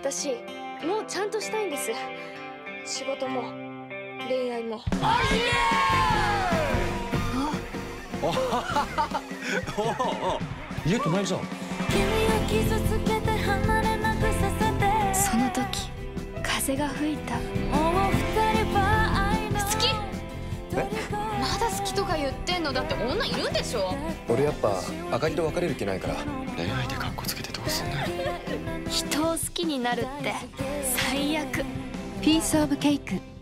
私もうちゃんとしたいんです。仕事も恋愛も。おお家隣じゃん。その時風が吹いた。好き？まだ好きとか言ってんの？だって女いるんでしょ？俺やっぱあかりと別れる気ないから。恋愛でカッコつけになるって最悪。ピースオブケイク